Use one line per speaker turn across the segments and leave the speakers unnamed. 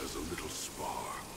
has a little spark.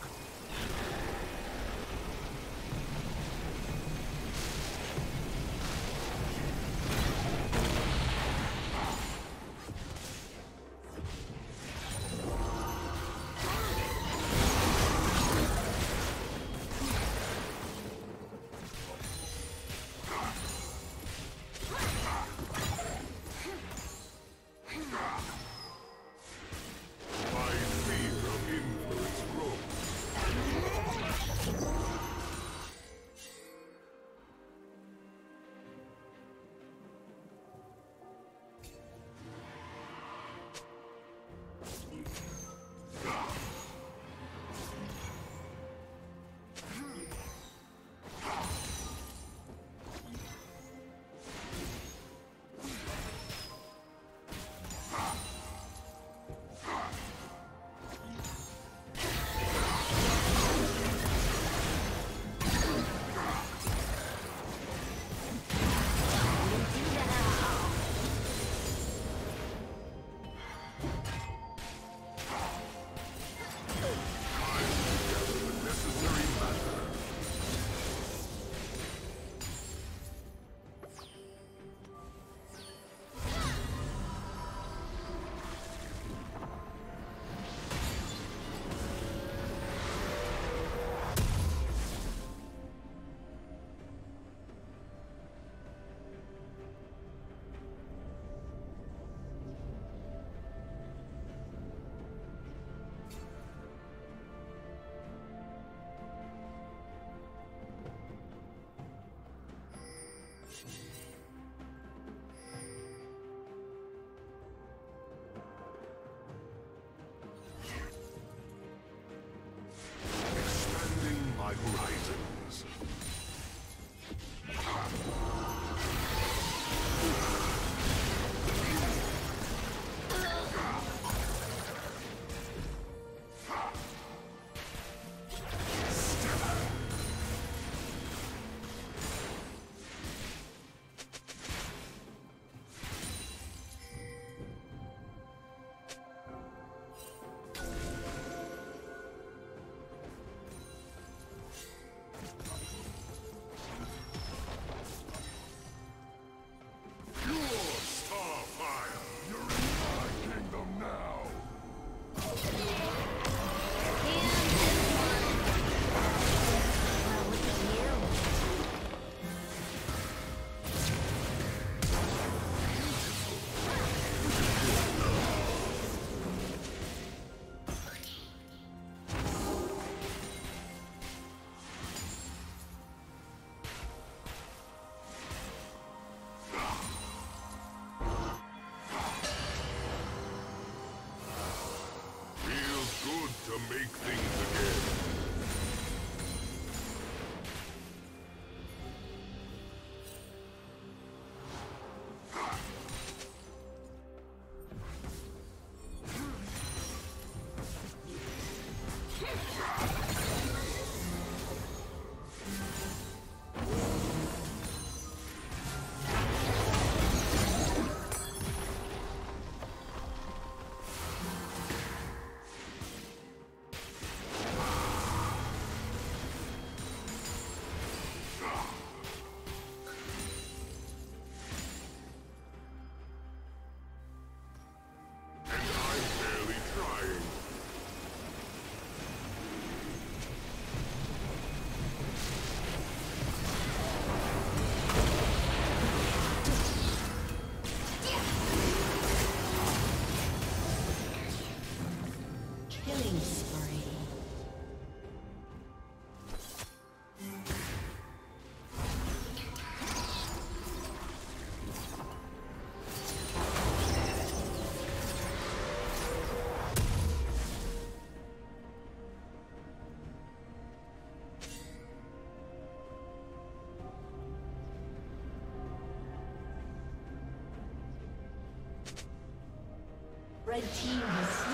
Red team has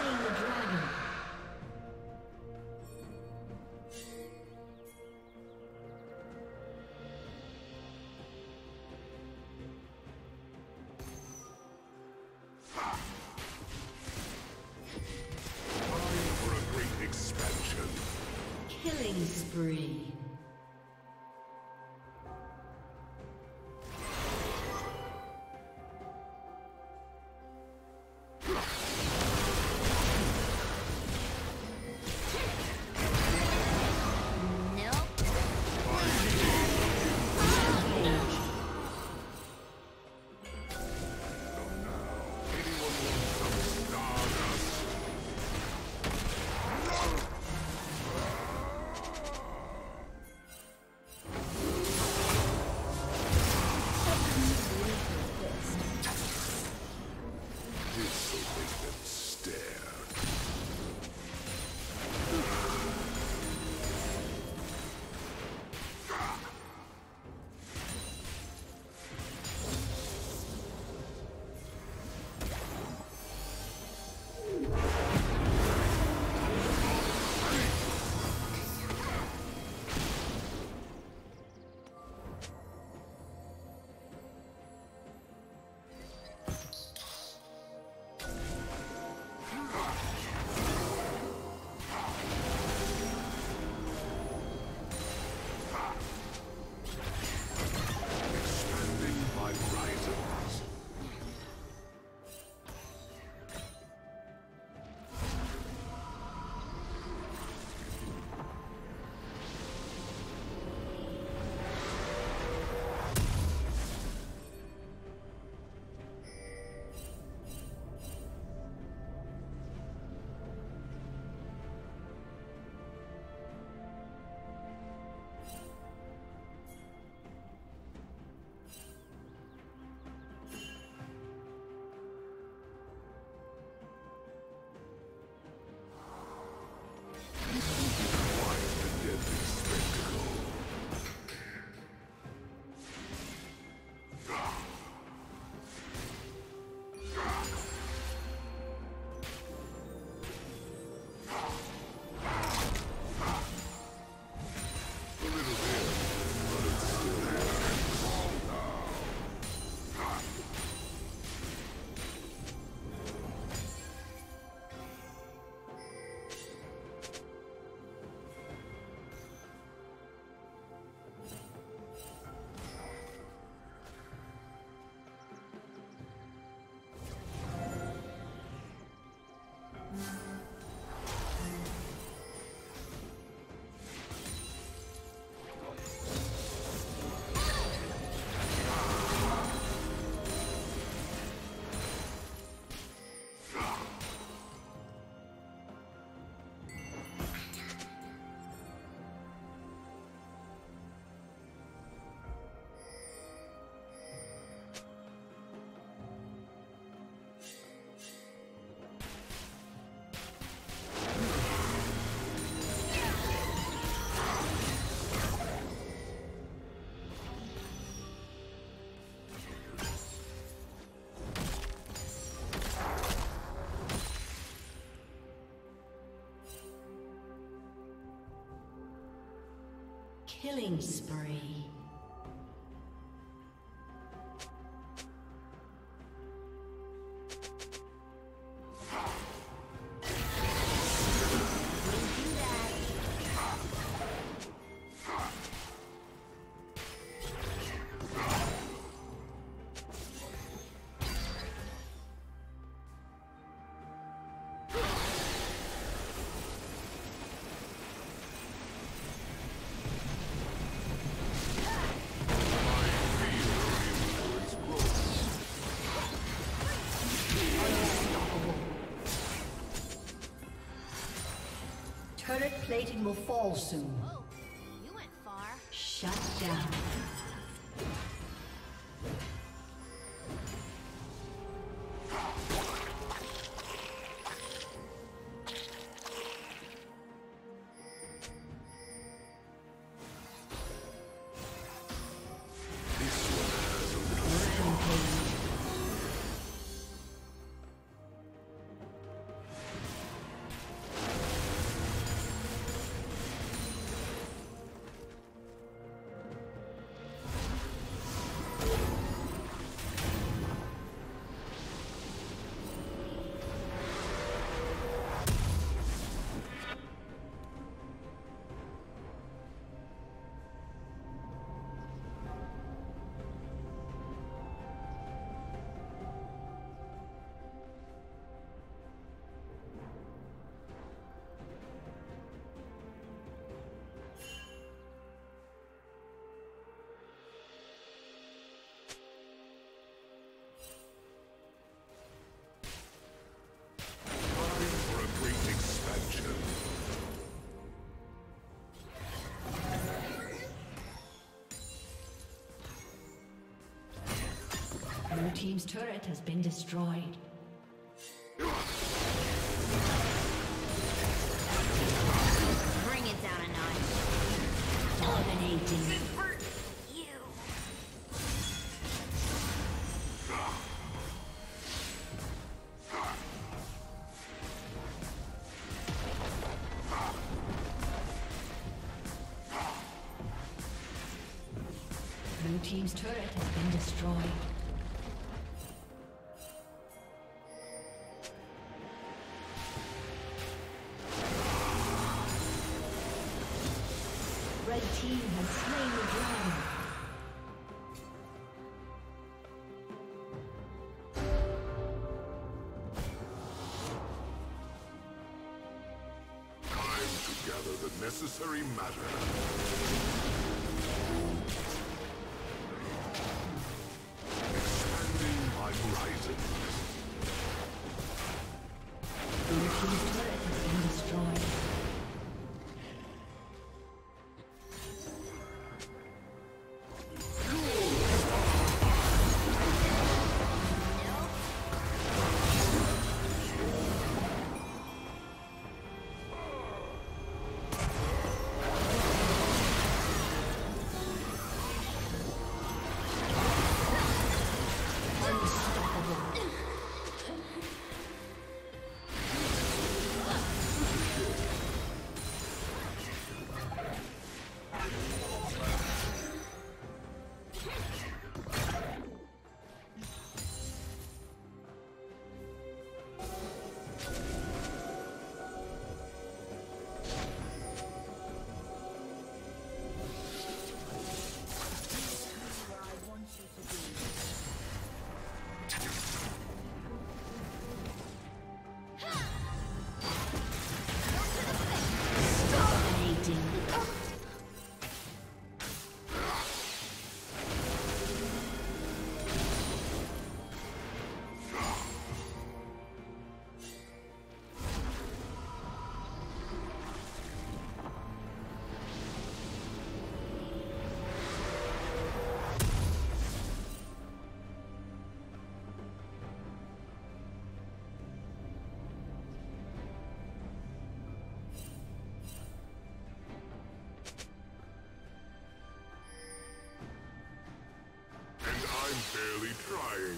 Killing spree. Turret plating will fall soon.
Whoa, you went far.
Shut down. Blue Team's turret has been destroyed.
Bring it down a notch.
Dominating. Blue Team's turret has been destroyed.
elementary matter. I'm barely trying.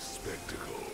spectacle.